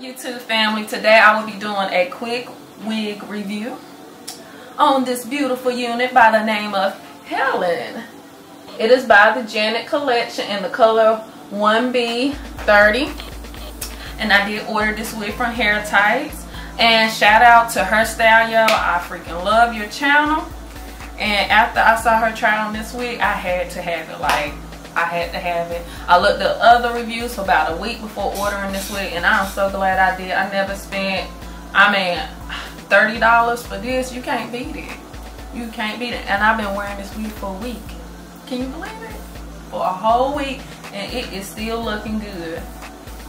YouTube family, today I will be doing a quick wig review on this beautiful unit by the name of Helen. It is by the Janet Collection in the color 1B30 and I did order this wig from Hair Tights. And shout out to Herstyleyo I freaking love your channel. And after I saw her try on this wig I had to have it like I had to have it. I looked at other reviews for about a week before ordering this wig and I'm so glad I did. I never spent, I mean, $30 for this. You can't beat it. You can't beat it. And I've been wearing this wig for a week. Can you believe it? For a whole week and it is still looking good.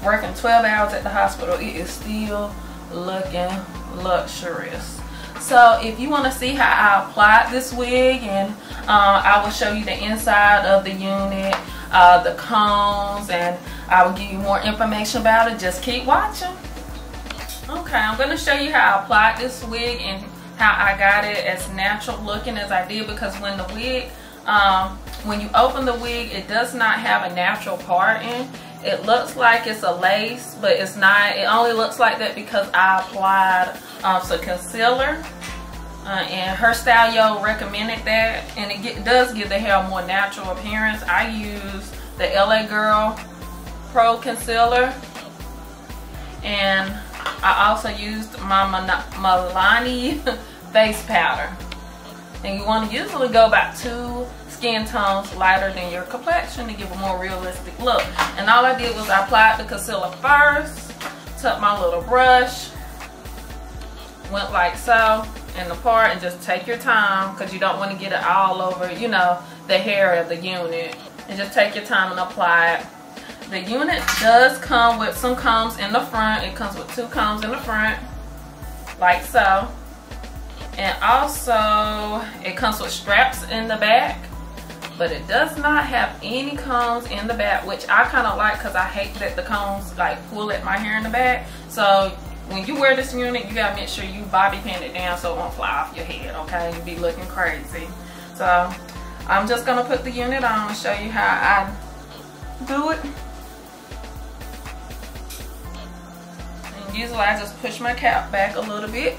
Working 12 hours at the hospital, it is still looking luxurious. So if you want to see how I applied this wig and uh, I will show you the inside of the unit, uh, the combs, and I will give you more information about it. Just keep watching. Okay, I'm going to show you how I applied this wig and how I got it as natural looking as I did because when the wig, um, when you open the wig, it does not have a natural part in. It looks like it's a lace, but it's not. It only looks like that because I applied um, some concealer uh, and Herstyleyo recommended that. And it get, does give the hair a more natural appearance. I use the LA Girl Pro Concealer. And I also used my Milani face powder. And you want to usually go about two skin tones lighter than your complexion to give a more realistic look and all I did was I applied the concealer first took my little brush went like so in the part and just take your time because you don't want to get it all over, you know, the hair of the unit. And just take your time and apply it. The unit does come with some combs in the front. It comes with two combs in the front, like so. And also, it comes with straps in the back. But it does not have any combs in the back, which I kind of like because I hate that the combs like pull at my hair in the back. So when you wear this unit, you gotta make sure you bobby pin it down so it won't fly off your head, okay? You be looking crazy. So I'm just gonna put the unit on and show you how I do it. And usually I just push my cap back a little bit.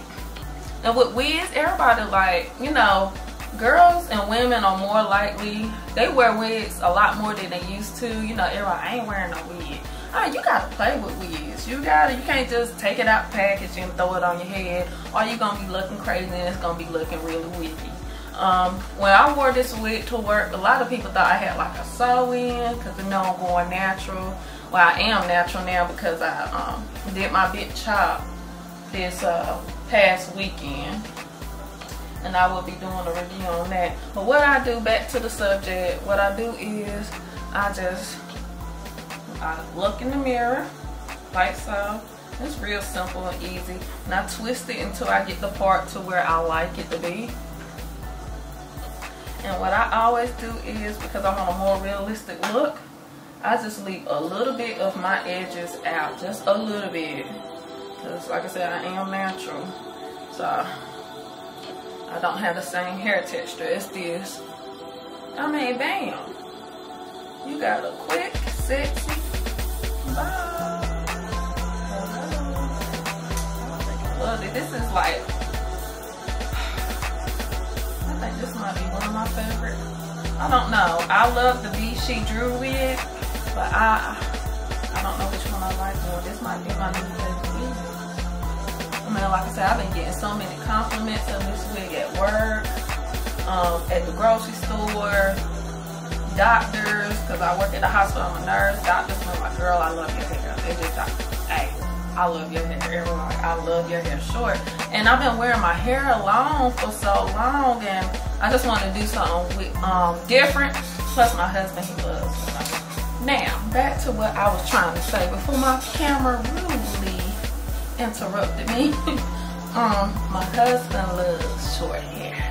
And with wigs, everybody like, you know, girls and women are more likely, they wear wigs a lot more than they used to. You know, everybody, I ain't wearing no wig oh, you gotta play with wigs. You gotta, you can't just take it out package and throw it on your head, or you're gonna be looking crazy and it's gonna be looking really wiggy. Um, when I wore this wig to work, a lot of people thought I had like a sew-in because they know I'm going natural. Well, I am natural now because I um, did my big chop this uh, past weekend. And I will be doing a review on that. But what I do, back to the subject, what I do is I just I look in the mirror, like so. It's real simple and easy. And I twist it until I get the part to where I like it to be. And what I always do is, because I want a more realistic look, I just leave a little bit of my edges out. Just a little bit. Because like I said, I am natural. So, I don't have the same hair texture as this. I mean, bam. You got a quick, sexy, Love it. This is like, I think this might be one of my favorites. I don't know. I love the V She Drew with, but I, I don't know which one I like more. This might be my new favorite I mean, like I said, I've been getting so many compliments of this um, at the grocery store, doctors, because I work at the hospital, I'm a nurse. Doctors know like, girl, I love your hair. They just like, hey, I love your hair. Everyone like, I love your hair short. And I've been wearing my hair long for so long, and I just want to do something with, um, different. Plus, my husband, he loves. Now, back to what I was trying to say before my camera rudely interrupted me. um, my husband loves short hair.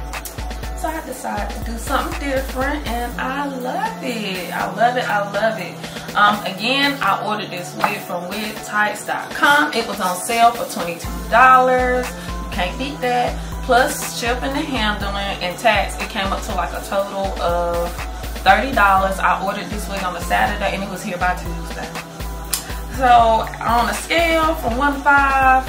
So I decided to do something different and I love it. I love it. I love it. Um, again, I ordered this wig from wigtypes.com. It was on sale for $22. You can't beat that. Plus shipping and handling and tax, it came up to like a total of $30. I ordered this wig on a Saturday and it was here by Tuesday. So on a scale from one to five,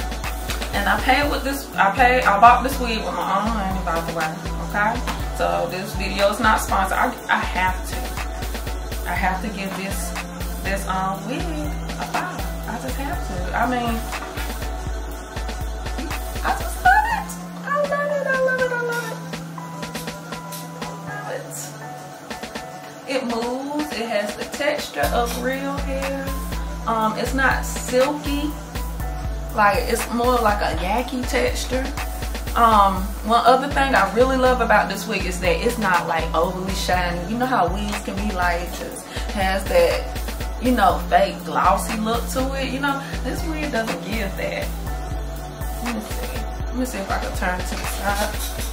and I paid with this, I paid, I bought this wig with my own money by the way, okay? So this video is not sponsored. I, I have to, I have to give this, this um wig a five. I just have to. I mean, I just love it. I love it, I love it, I love it. It moves, it has the texture of real hair. Um, it's not silky, like it's more like a yaki texture. Um, one other thing I really love about this wig is that it's not like overly shiny. You know how wigs can be like, just has that, you know, fake glossy look to it. You know, this wig doesn't give that. Let me see. Let me see if I can turn to the side.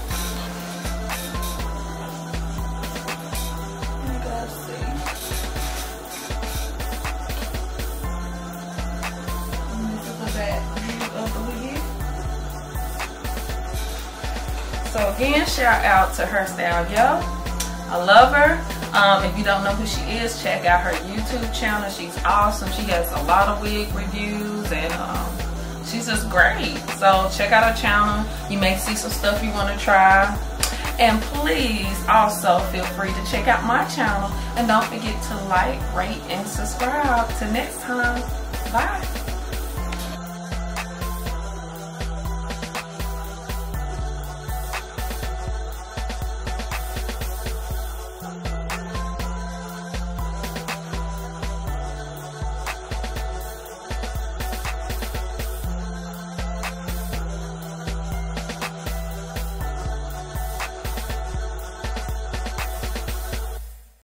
So again, shout out to Herstyleyo. I love her. Um, if you don't know who she is, check out her YouTube channel. She's awesome. She has a lot of wig reviews and um, she's just great. So check out her channel. You may see some stuff you want to try. And please also feel free to check out my channel. And don't forget to like, rate, and subscribe. Till next time, bye.